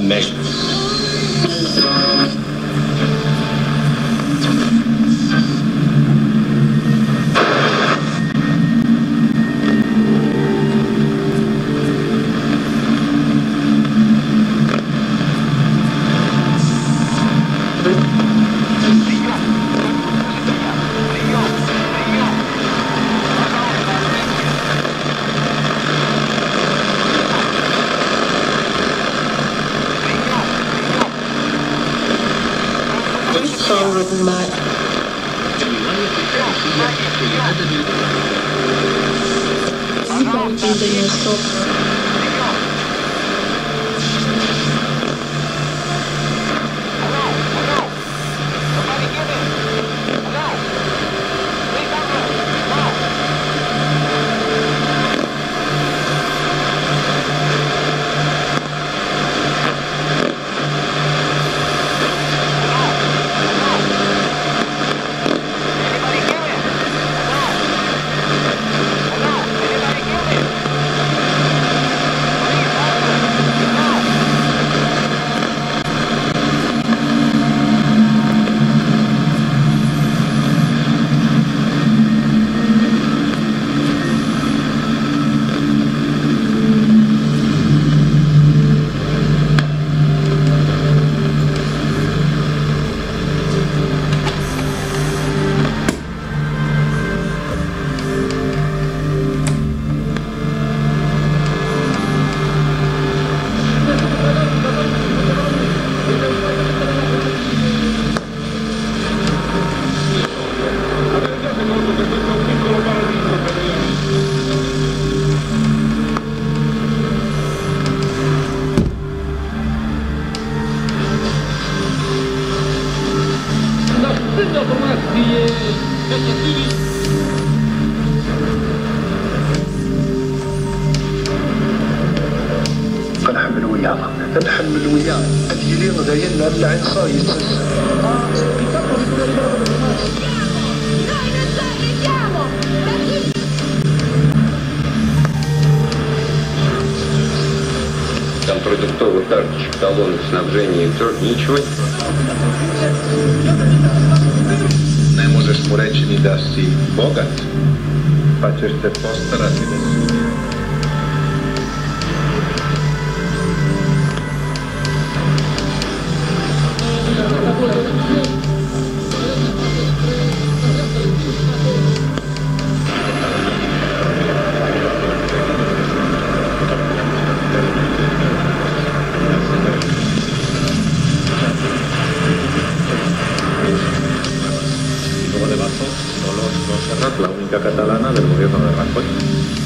Measures. share with my... Субтитры сделал كنحمل وياها كنحمل وياها هذه لي غدايا لا عين صاير там продуктовых карточек, талонов, снабжения, ничего Не можешь Tenemos escurechi y bogats, para que se la única catalana del gobierno de Rajoy.